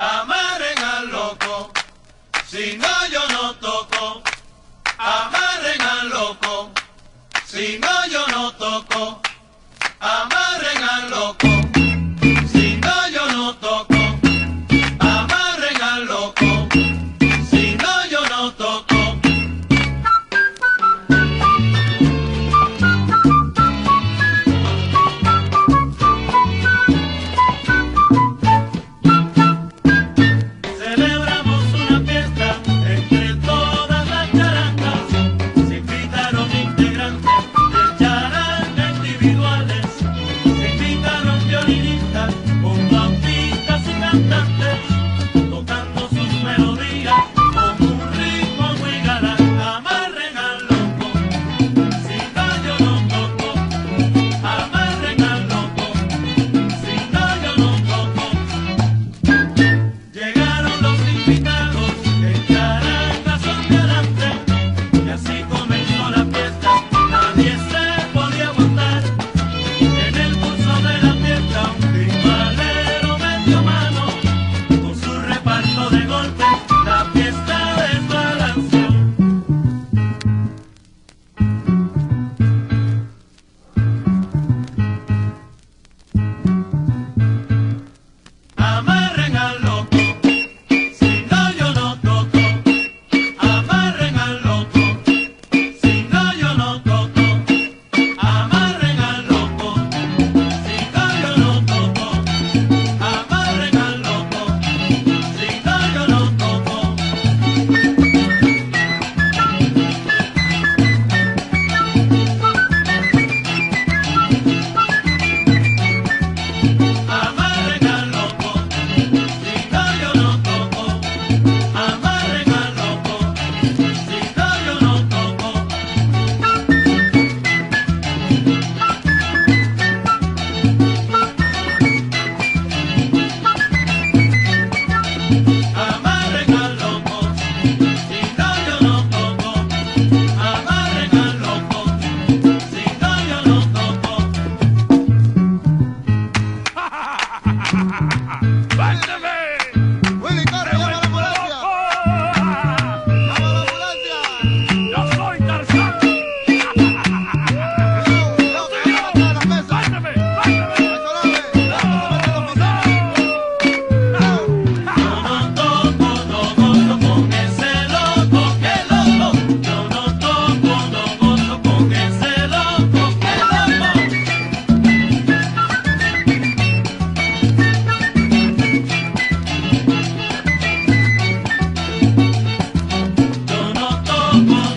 Amarren al loco, si no yo no toco. Amarren al loco, si no yo no toco. Mama.